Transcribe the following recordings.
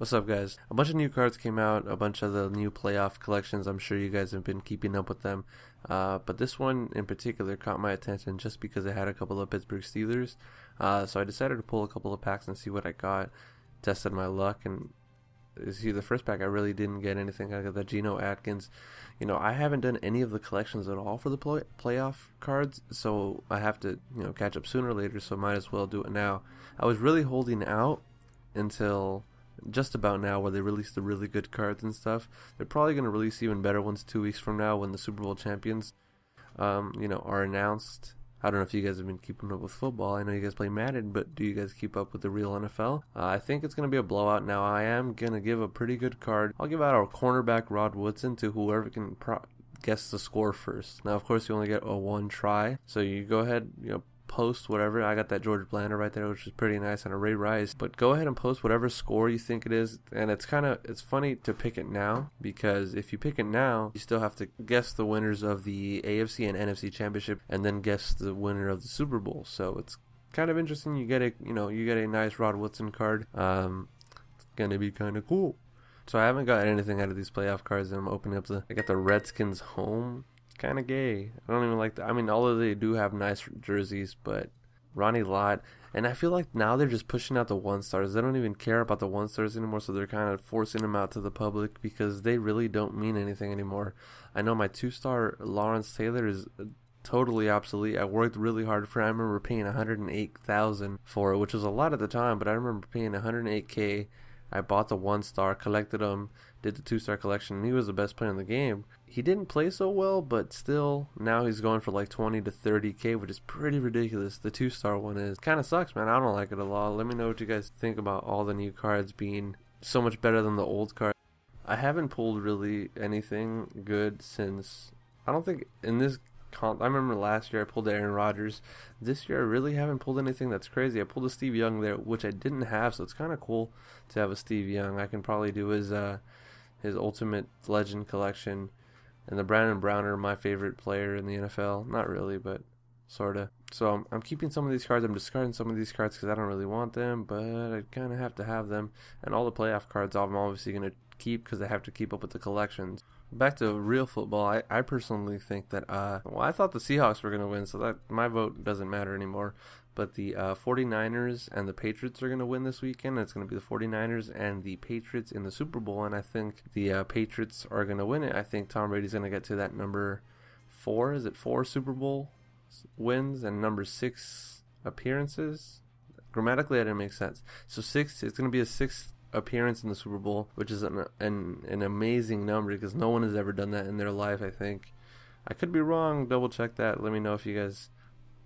What's up, guys? A bunch of new cards came out, a bunch of the new playoff collections. I'm sure you guys have been keeping up with them. Uh, but this one in particular caught my attention just because it had a couple of Pittsburgh Steelers. Uh, so I decided to pull a couple of packs and see what I got. Tested my luck, and see the first pack I really didn't get anything. I got the Geno Atkins. You know, I haven't done any of the collections at all for the play- playoff cards, so I have to you know catch up sooner or later. So might as well do it now. I was really holding out until just about now where they release the really good cards and stuff. They're probably going to release even better ones two weeks from now when the Super Bowl champions, um, you know, are announced. I don't know if you guys have been keeping up with football. I know you guys play Madden, but do you guys keep up with the real NFL? Uh, I think it's going to be a blowout. Now, I am going to give a pretty good card. I'll give out our cornerback Rod Woodson to whoever can pro- guess the score first. Now, of course, you only get a one try, so you go ahead, you know, post whatever. I got that George Blanda right there, which is pretty nice, and a Ray Rice. But go ahead and post whatever score you think it is. And it's kind of it's funny to pick it now because if you pick it now, you still have to guess the winners of the AFC and NFC championship, and then guess the winner of the Super Bowl. So it's kind of interesting. You get a you know you get a nice Rod Woodson card. Um, it's gonna be kind of cool. So I haven't got anything out of these playoff cards, and I'm opening up the. I got the Redskins home kind of gay. I don't even like that. I mean, although they do have nice jerseys, but Ronnie Lott, and I feel like now they're just pushing out the one stars. They don't even care about the one stars anymore, so they're kind of forcing them out to the public because they really don't mean anything anymore. I know my two star Lawrence Taylor is uh, totally obsolete. I worked really hard for it. I remember paying 108,000 for it, which was a lot at the time, but I remember paying 108k. I bought the one star, collected them, did the two star collection, and he was the best player in the game he didn't play so well, but still, now he's going for like 20 to 30k, which is pretty ridiculous. The two star one is kind of sucks, man. I don't like it a lot. Let me know what you guys think about all the new cards being so much better than the old cards. I haven't pulled really anything good since. I don't think in this comp. I remember last year I pulled Aaron Rodgers. This year I really haven't pulled anything that's crazy. I pulled a Steve Young there, which I didn't have, so it's kind of cool to have a Steve Young. I can probably do his uh, his Ultimate Legend collection and the Brandon Browner, my favorite player in the NFL. Not really, but sorta. So I'm, I'm keeping some of these cards. I'm discarding some of these cards because I don't really want them, but I kind of have to have them. And all the playoff cards, I'm obviously going to keep because I have to keep up with the collections. Back to real football, I, I personally think that uh, well, I thought the Seahawks were going to win, so that my vote doesn't matter anymore. But the uh, 49ers and the Patriots are going to win this weekend. It's going to be the 49ers and the Patriots in the Super Bowl. And I think the uh, Patriots are going to win it. I think Tom Brady's going to get to that number four. Is it four Super Bowl wins and number six appearances? Grammatically, that didn't make sense. So six, it's going to be a sixth appearance in the Super Bowl, which is an, an, an amazing number because no one has ever done that in their life, I think. I could be wrong. Double check that. Let me know if you guys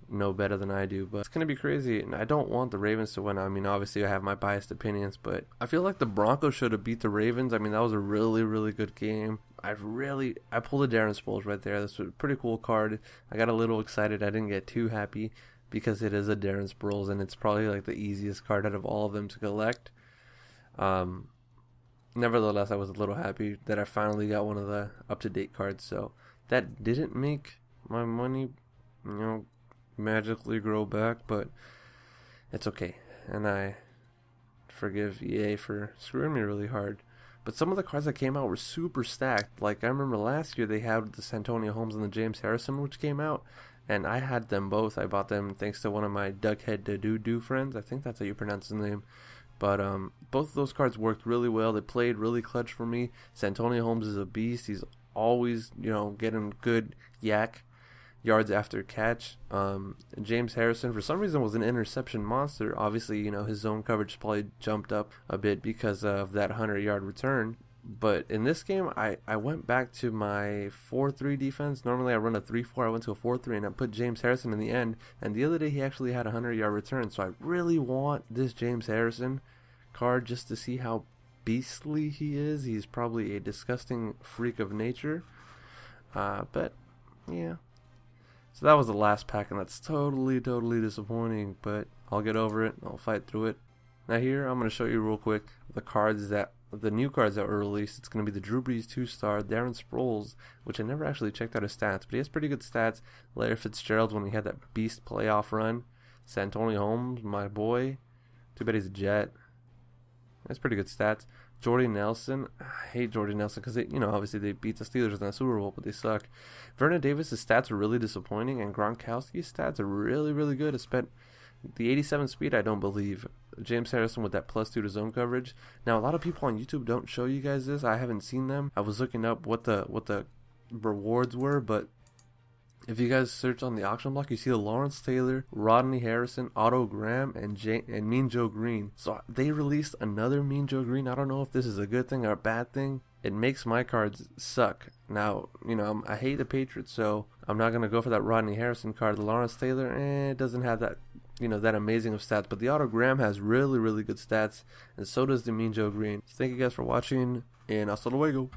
know better than I do, but it's gonna be crazy. And I don't want the Ravens to win. I mean, obviously I have my biased opinions, but I feel like the Broncos should have beat the Ravens. I mean, that was a really, really good game. I really, I pulled a Darren Sproles right there. This was a pretty cool card. I got a little excited. I didn't get too happy because it is a Darren Sproles, and it's probably like the easiest card out of all of them to collect. Um, nevertheless, I was a little happy that I finally got one of the up to date cards. So that didn't make my money, you know, magically grow back, but it's okay. And I forgive EA for screwing me really hard. But some of the cards that came out were super stacked. Like I remember last year they had the Santonio Holmes and the James Harrison which came out, and I had them both. I bought them thanks to one of my Duckhead Doo Doo friends. I think that's how you pronounce his name. But um, both of those cards worked really well. They played really clutch for me. Santonio Holmes is a beast. He's always, you know, getting good YAC yards after catch. Um, James Harrison, for some reason, was an interception monster. Obviously, you know, his zone coverage probably jumped up a bit because of that 100 yard return. But in this game, I, I went back to my 4 3 defense. Normally, I run a 3 4. I went to a 4 3, and I put James Harrison in the end. And the other day, he actually had a 100 yard return. So I really want this James Harrison card just to see how beastly he is. He's probably a disgusting freak of nature. Uh, but, yeah, so that was the last pack, and that's totally, totally disappointing, but I'll get over it. I'll fight through it. Now here, I'm going to show you real quick the cards that, the new cards that were released. It's going to be the Drew Brees 2-star, Darren Sproles, which I never actually checked out his stats, but he has pretty good stats. Larry Fitzgerald when he had that beast playoff run. Santonio Holmes, my boy. Too bad he's a Jet. That's pretty good stats. Jordy Nelson, I hate Jordy Nelson because you know, obviously they beat the Steelers in the Super Bowl, but they suck. Vernon Davis' stats are really disappointing, and Gronkowski's stats are really, really good. Spent the 87 speed, I don't believe. James Harrison with that plus two to zone coverage. Now, a lot of people on YouTube don't show you guys this. I haven't seen them. I was looking up what the what the rewards were, but if you guys search on the auction block, you see the Lawrence Taylor, Rodney Harrison, Otto Graham, and and Mean Joe Greene. So they released another Mean Joe Greene. I don't know if this is a good thing or a bad thing. It makes my cards suck. Now, you know, I'm, i hate the Patriots, so I'm not gonna go for that Rodney Harrison card. The Lawrence Taylor, eh, doesn't have that, you know, that amazing of stats. But the Otto Graham has really, really good stats, and so does the Mean Joe Greene. So thank you guys for watching, and hasta luego.